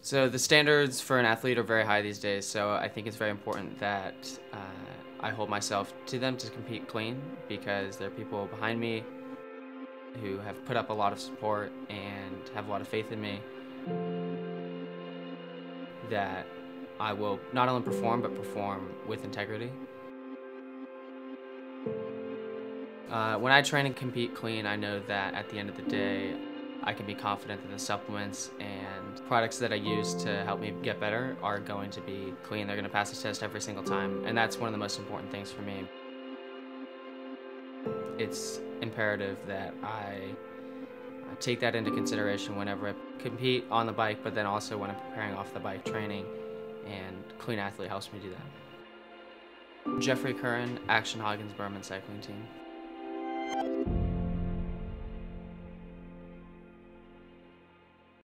So the standards for an athlete are very high these days, so I think it's very important that uh, I hold myself to them to compete clean because there are people behind me who have put up a lot of support and have a lot of faith in me that I will not only perform but perform with integrity. Uh, when I train and compete clean, I know that at the end of the day, I can be confident that the supplements and products that I use to help me get better are going to be clean. They're going to pass the test every single time, and that's one of the most important things for me. It's imperative that I take that into consideration whenever I compete on the bike, but then also when I'm preparing off the bike training, and Klean Athlete helps me do that. Geoffrey Curran, Axeon Hagens Berman Cycling Team.